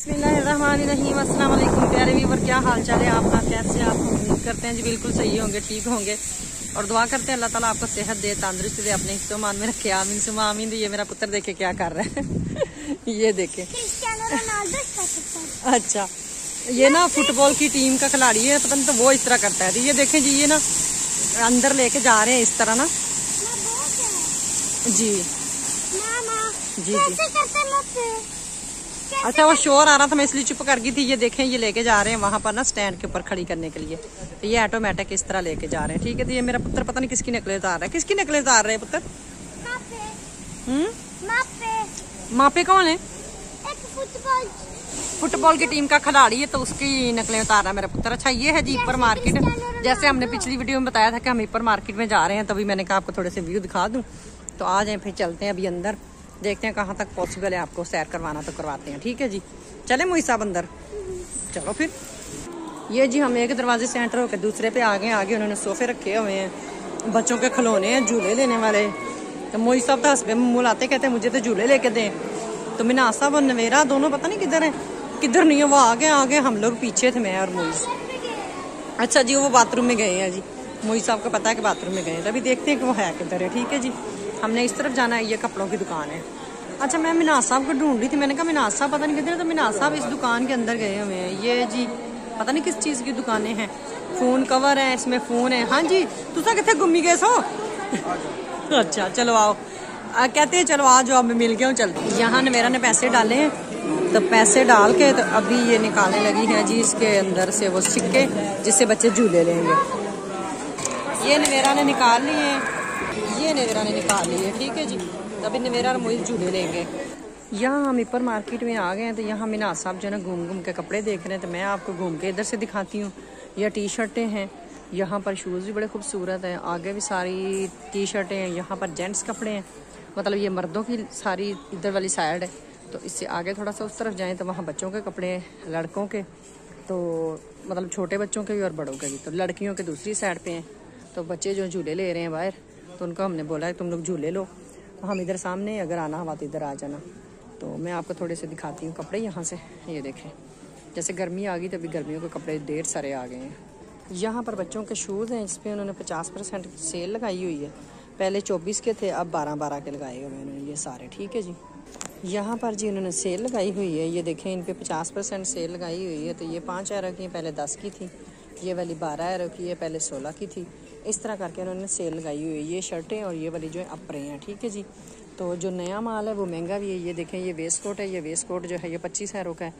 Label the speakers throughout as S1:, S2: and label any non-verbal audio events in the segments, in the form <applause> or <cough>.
S1: रहीम अस्सलाम वालेकुम प्यारे व्यूवर क्या हाल चाल है आपका? कैसे आप उम्मीद करते हैं जी बिल्कुल सही होंगे ठीक होंगे। और दुआ करते हैं अल्लाह ताला आपको सेहत दे तंदुरुस्त दे अपने हिस्सों मान में रखे। आमीन सुमा आमीन। ये मेरा पुत्र देखे क्या कर रहा है। <laughs> ये देखे। अच्छा ये ना फुटबॉल की टीम का खिलाड़ी है पता नहीं तो वो इस तरह करता है। ये देखें जी ये ना अंदर लेके जा रहे हैं इस तरह ना। जी। जी जी। अच्छा वो शोर आ रहा था मैं इसलिए चुप कर गई थी। ये देखें ये लेके जा रहे हैं वहाँ पर ना स्टैंड के ऊपर खड़ी करने के लिए। तो ये ऑटोमेटिक इस तरह लेके जा रहे हैं। ठीक है तो ये मेरा पुत्र पता नहीं किसकी नकलें उतार रहा है। किसकी नकलें उतार रहे हैं पुत्र? हम्म? मापे। कौन है? फुटबॉल। की टीम का खिलाड़ी है तो उसकी नकलें उतार रहा है मेरा पुत्र। अच्छा ये है जी इपर मार्केट। जैसे हमने पिछली वीडियो में बताया था कि हम इपर मार्केट में जा रहे हैं तभी मैंने कहा आपको थोड़े से व्यू दिखा दूँ। तो आ जाए फिर चलते हैं अभी अंदर। देखते हैं कहाँ तक पॉसिबल है आपको सैर करवाना तो करवाते हैं। ठीक है जी? चले मोई साहब अंदर। चलो फिर। ये जी हम एक दरवाजे से एंटर होकर दूसरे पे आ गए, आगे उन्होंने सोफे रखे हुए हैं। बच्चों के खिलौने हैं, झूले लेने वाले। तो मोई साहब तो हंसबे मुँह लाते कहते हैं, मुझे तो झूले लेके दें। तो मिना साहब और नवेरा दोनों पता नहीं किधर है। किधर नहीं है, वो आगे आगे हम लोग पीछे थे, मैं और मोई अच्छा जी, वो बाथरूम में गए हैं जी। मोई साहब को पता है कि बाथरूम में गए हैं। तभी देखते हैं कि वो है किधर है। ठीक है जी? हमने इस तरफ़ जाना है ये कपड़ों की दुकान है। अच्छा मैं मिनाज साहब को ढूंढ रही थी। मैंने कहा मिनाज साहब पता नहीं किधर तो मिनाज साहब इस दुकान के अंदर गए हुए हैं। ये जी पता नहीं किस चीज़ की दुकानें हैं। फ़ोन कवर है इसमें फ़ोन है। हाँ जी तुसा कितने घूमी गए सो? अच्छा चलो आओ। आ, कहते हैं चलो आज अब मिल गया हूँ चलते यहाँ मेरा ने पैसे डाले हैं। तो पैसे डाल के तो अभी ये निकालने लगी है जी इसके अंदर से वो सिक्के जिससे बच्चे झूले लेंगे। ये नवेरा ने निकाल लिए ये नवेरा ने निकाल लिए ठीक है जी तभी नवेरा और मोहित झूले लेंगे यहाँ हम इपर मार्केट में आ गए हैं तो यहाँ मिनाज साहब जो है ना घूम घूम के कपड़े देख रहे हैं तो मैं आपको घूम के इधर से दिखाती हूँ यह टी शर्टें हैं यहाँ पर शूज़ भी बड़े खूबसूरत हैं आगे भी सारी टी शर्टें हैं यहाँ पर जेंट्स कपड़े हैं मतलब ये मर्दों की सारी इधर वाली साइड है तो इससे आगे थोड़ा सा उस तरफ़ जाएँ तो वहाँ बच्चों के कपड़े हैं लड़कों के तो मतलब छोटे बच्चों के भी और बड़ों के भी तो लड़कियों के दूसरी साइड पे हैं तो बच्चे जो झूले ले रहे हैं बाहर तो उनको हमने बोला है, तुम लोग झूले लो तो हम इधर सामने, अगर आना हुआ तो इधर आ जाना। तो मैं आपको थोड़े से दिखाती हूँ कपड़े यहाँ से, ये देखें। जैसे गर्मी आ गई तभी गर्मियों के कपड़े ढेर सारे आ गए हैं। यहाँ पर बच्चों के शूज़ हैं इस पर उन्होंने पचास परसेंट सेल लगाई हुई है। पहले चौबीस के थे, अब बारह बारह के लगाए हुए उन्होंने, ये सारे, ठीक है जी? यहाँ पर जी उन्होंने सेल लगाई हुई है, ये देखें इन पर पचास परसेंट सेल लगाई हुई है तो ये पाँच एरो की पहले दस की थी, ये वाली बारह एरो की है, पहले सोलह की थी। इस तरह करके उन्होंने सेल लगाई हुई है। ये शर्टें और ये वाली जो है अपरे हैं, ठीक है जी? तो जो नया माल है, वो महँगा भी है। ये देखें, ये वेस्ट कोट है, ये वेस्ट कोट जो है, ये पच्चीस एरो का है।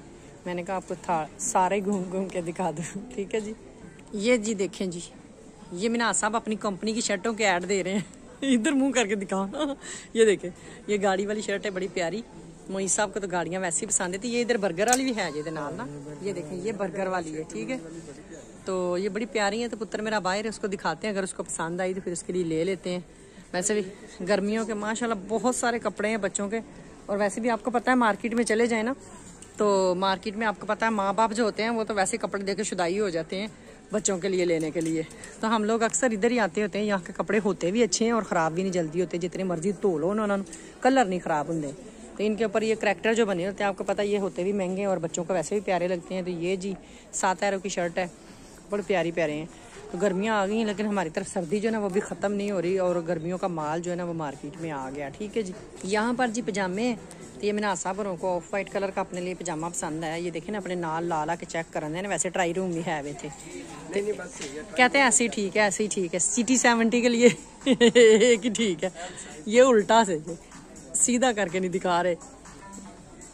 S1: मैंने कहा आपको था, सारे घूम घूम के दिखा दूँ, <laughs> ठीक है जी? ये जी देखें जी, ये मिनाज साहब अपनी कंपनी की शर्टों के ऐड दे रहे हैं। <laughs> इधर मुँह करके दिखाओ। <laughs> ये देखें, ये गाड़ी वाली शर्ट है, बड़ी प्यारी। मोई साहब को तो गाड़ियाँ वैसे ही पसंद है। ये इधर बर्गर वाली भी है, ये नाल ना। ये देखें, ये बर्गर वाली है, ठीक है? तो ये बड़ी प्यारी है तो पुत्र मेरा बाहर है, उसको दिखाते हैं, अगर उसको पसंद आई तो फिर उसके लिए ले लेते हैं। वैसे भी गर्मियों के, माशाल्लाह, बहुत सारे कपड़े हैं बच्चों के, और वैसे भी आपको पता है मार्केट में चले जाए ना तो मार्केट में आपको पता है माँ बाप जो होते हैं, वो तो वैसे कपड़े देकर शुदाई हो जाते हैं बच्चों के लिए लेने के लिए। तो हम लोग अक्सर इधर ही आते होते हैं, यहाँ के कपड़े होते भी अच्छे हैं और ख़राब भी नहीं जल्दी होते, जितनी मर्ज़ी धो लो उन्होंने, कलर नहीं ख़राब होंगे तो इनके ऊपर ये करैक्टर जो बने होते हैं, आपको पता ये होते भी महँगे और बच्चों को वैसे भी प्यारे लगते हैं। तो ये जी, सात एरो की शर्ट है। बड़े प्यारी प्यारे हैं। तो गर्मियाँ आ गई हैं लेकिन हमारी तरफ़ सर्दी जो है ना वो भी ख़त्म नहीं हो रही और गर्मियों का माल जो है ना वो मार्केट में आ गया। ठीक है जी। यहाँ पर जी पजामे तो ये मैंने आशा भरों को ऑफ़ वाइट कलर का अपने लिए पजामा पसंद आया। ये देखे ना अपने नाल ला ला के चेक कर रहे वैसे ट्राई रूम भी है वे थे कहते हैं ऐसे ही ठीक है ऐसे ही ठीक है। सिटी सेवेंटी के लिए <laughs> एक ही ठीक है। ये उल्टा से सीधा करके नहीं दिखा रहे।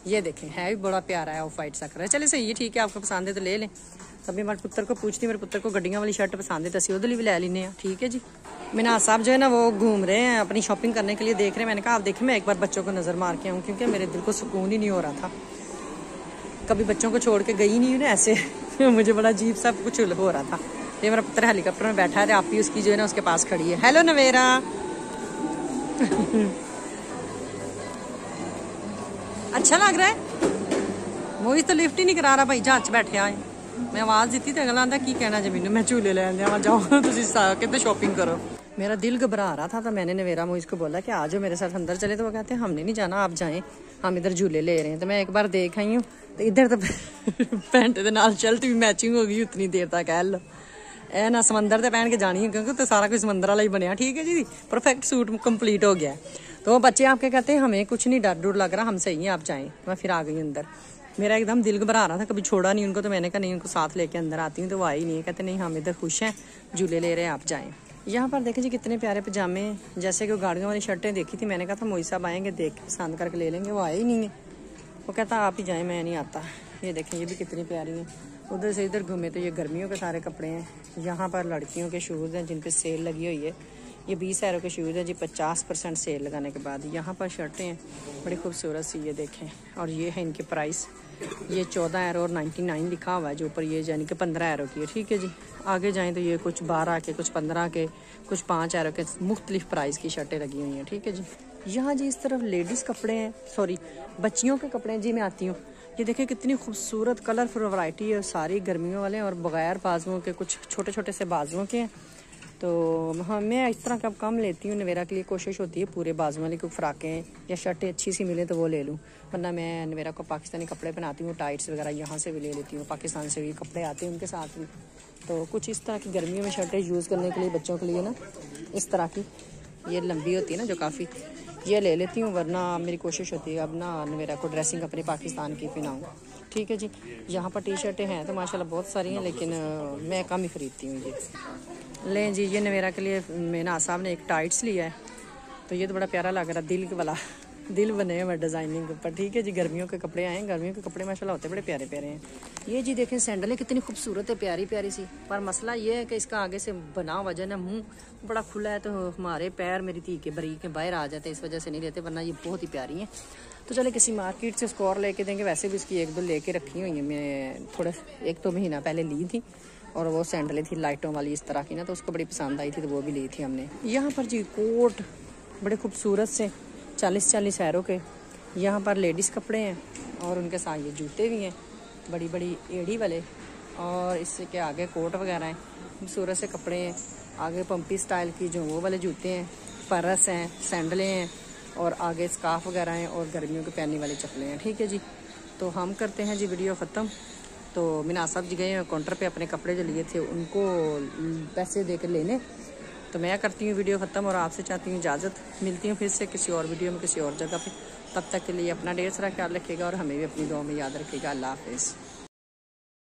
S1: ये देखें है भी बड़ा प्यारा है ऑफ़ वाइट सा कर चले सही है ठीक है आपको पसंद है तो ले लें। तभी मेरे पुत्र को पूछती, मेरे पुत्र को गड्डियाँ वाली शर्ट पसंद है तो असं भी ले लेने ठीक है जी? मीनाज साहब जो है ना, वो घूम रहे हैं, अपनी शॉपिंग करने के लिए देख रहे हैं। मैंने कहा, आप देखिए, मैं एक बार बच्चों को नज़र मार के आऊँ, क्योंकि मेरे दिल को सुकून ही नहीं हो रहा था। कभी बच्चों को छोड़ के गई नहीं ना, ऐसे। <laughs> मुझे बड़ा अजीब सा कुछ हो रहा था। ये मेरा पुत्र हेलीकॉप्टर में बैठा है, आप ही उसकी जो है ना, उसके पास खड़ी है। हेलो नवेरा <laughs> अच्छा लग रहा है। मूवी तो लिफ्ट ही नहीं करा रहा, भाई जहाज़ बैठे आए। ਮੈਂ ਆਵਾਜ਼ ਦਿੱਤੀ ਤੇ ਅਗਲਾ ਆਂਦਾ ਕੀ ਕਹਿਣਾ ਜੇ ਮੈਨੂੰ ਮੈਂ ਝੂਲੇ ਲੈਣ ਜਾਵਾਂ ਜਾਓ ਤੁਸੀਂ ਕਿਤੇ मेरा दिल घबरा रहा था तो मैंने नवेरा मोइज को बोला कि आज मेरे साथ, अंदर चले। तो वो कहते, हमने नहीं जाना, आप जाएँ। हम इधर झूले ले रहे हैं। तो मैं एक बार देख आई हूँ तो इधर तो <laughs> पेंट के नाल शर्ट भी मैचिंग हो गई, उतनी देर तक ऐ लो ਇਹ ਨਾ ਸਮੁੰਦਰ ਤੇ ਪਹਿਨ ਕੇ ਜਾਣੀ ਹੈ ਕਿਉਂਕਿ ਉੱਤੇ ਸਾਰਾ ਕੁਝ ਸਮੁੰਦਰ ਵਾਲਾ ਹੀ ਬਣਿਆ ਠੀਕ ਹੈ ਜੀ ਪਰਫੈਕਟ सूट कंप्लीट हो गया। तो बच्चे आपके कहते हैं हमें कुछ नहीं डर डर लग रहा, हम सही हैं, आप जाएँ। मैं फिर आ गई अंदर। मेरा एकदम दिल घबरा रहा था, कभी छोड़ा नहीं उनको तो मैंने कहा, नहीं, उनको साथ लेके अंदर आती हूँ। तो वो आई नहीं है, कहते, नहीं, हम इधर खुश हैं, झूले ले रहे हैं, आप जाएँ। यहाँ पर देखें जी, कितने प्यारे पजामे, जैसे कि वो गाड़ियों वाली शर्टें देखी थी, मैंने कहा, था, मोई साहब आएँगे, देख पसंद करके ले लेंगे। वो आए ही नहीं है। वो कहता, आप ही जाएँ, मैं नहीं आता। ये देखें, ये भी कितनी प्यारी हैं। उधर से इधर घूमे तो ये गर्मियों के सारे कपड़े हैं। यहाँ पर लड़कियों के शूज़ हैं जिन पे सेल लगी हुई है। ये बीस एरो के शूज़ हैं जी, पचास परसेंट सेल लगाने के बाद। यहाँ पर शर्टें हैं, बड़ी खूबसूरत सी, ये देखें। और ये है इनके प्राइस। ये चौदह एरो और नाइन्टी नाइन लिखा हुआ है, जो ऊपर ये यानी कि पंद्रह एरो की है। ठीक है जी, आगे जाएँ तो ये कुछ बारह के, कुछ पंद्रह के, कुछ पाँच एरो के मुख्तलिफ़ प्राइस की शर्टें लगी हुई हैं। ठीक है जी, यहाँ जी इस तरफ़ लेडीज़ कपड़े हैं सॉरी बच्चियों के कपड़े हैं। जी मैं आती हूँ। ये देखें कितनी खूबसूरत कलरफुल वैरायटी है, सारी गर्मियों वाले और बगैर बाजुओं के कुछ छोटे छोटे से बाजुओं के हैं। तो हाँ मैं इस तरह का कम लेती हूँ, नवेरा के लिए कोशिश होती है, पूरे बाजू वाली कोई फ्राकें या शर्टें अच्छी सी मिले तो वो ले लूँ। वरना मैं नवेरा को पाकिस्तानी कपड़े पहनाती हूँ, टाइट्स वगैरह यहाँ से भी ले लेती हूँ, पाकिस्तान से भी कपड़े आते हैं उनके साथ भी तो कुछ इस तरह की गर्मियों में शर्टें यूज़ करने के लिए बच्चों के लिए ना, इस तरह की ये लंबी होती है ना जो काफ़ी, ये ले लेती हूँ, वरना मेरी कोशिश होती है अब ना मेरा को ड्रेसिंग अपने पाकिस्तान की पहनाऊँ। ठीक है जी, यहाँ पर टी शर्टें हैं तो माशाल्लाह बहुत सारी हैं, लेकिन मैं कम ही ख़रीदती हूँ ये। लें जी, ये नवेरा के लिए मेना साहब ने एक टाइट्स लिया है। तो ये तो बड़ा प्यारा लग रहा, दिल वाला। दिल बने हुए डिज़ाइनिंग ऊपर ठीक है जी, गर्मियों के कपड़े आए हैं। गर्मियों के कपड़े माशाल्लाह होते बड़े प्यारे प्यारे हैं। ये जी देखें सैंडल है, कितनी खूबसूरत है, प्यारी प्यारी सी। पर मसला ये है कि इसका आगे से बना वजह ना मुँह बड़ा खुला है तो हमारे पैर मेरी धी के बरीक के बाहर आ जाते इस वजह से नहीं रहते वरना ये बहुत ही प्यारी है। तो चले किसी मार्केट से उसको और लेके देंगे, वैसे भी इसकी एक दो लेके रखी हुई है, मैं थोड़ा, एक दो महीना पहले ली थी। और वो सैंडलें थी लाइटों वाली इस तरह की ना तो उसको बड़ी पसंद आई थी तो वो भी ली थी हमने। यहाँ पर जी कोट, बड़े खूबसूरत से चालीस चालीस एरो के। यहाँ पर लेडीज़ कपड़े हैं और उनके साथ ये जूते भी हैं बड़ी बड़ी एड़ी वाले। और इससे के आगे कोट वगैरह हैं, खूबसूरत से कपड़े हैं। आगे पंपी स्टाइल की जो वो वाले जूते हैं, परस हैं सैंडलें हैं और आगे स्काफ वगैरह हैं और गर्मियों के पहनने वाली चप्पलें हैं। ठीक है जी तो हम करते हैं जी वीडियो ख़त्म। तो मीना साहब जी गए काउंटर पे अपने कपड़े जो लिए थे, उनको पैसे दे कर लेने। तो मैं करती हूँ वीडियो ख़त्म और आपसे चाहती हूँ इजाज़त। मिलती हूँ फिर से किसी और वीडियो में किसी और जगह पे। तब तक के लिए अपना ढेर सारा ख्याल रखिएगा और हमें भी अपनी गाँव में याद रखिएगा। अल्लाह हाफिज़।